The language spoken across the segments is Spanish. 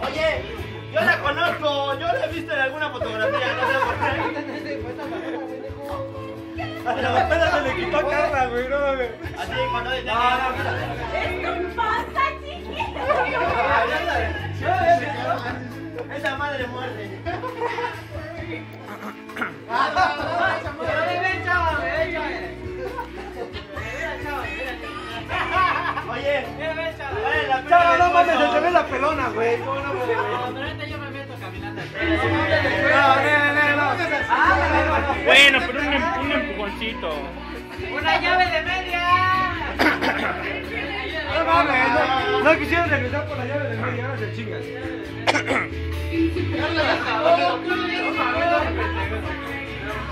Oye, yo la conozco, yo la he visto en alguna fotografía, no sé por qué. A la pena se le quitó a Carla, güey, no mames. Así cuando ¿Qué pasa, chiquito? Esa madre muerde. Bueno, pero un, em- un empujoncito. ¡Una llave de media! No mames, no, regresar por la llave de media, ahora se chingas.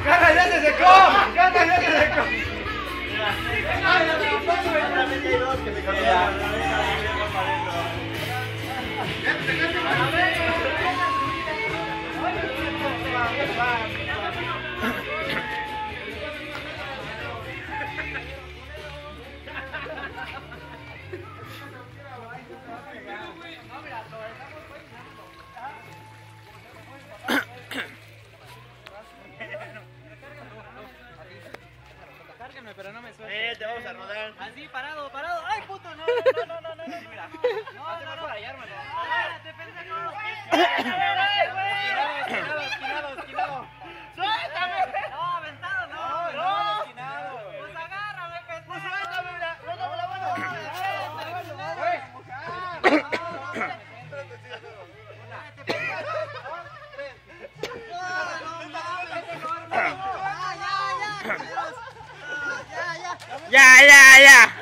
¡Carla ya se secó! ¡Carla ya se secó! Pero no. Eh, te vamos a rodar. Así, parado, parado. ¡Ay, puto! No, no, no, no. Ya, ya, ya.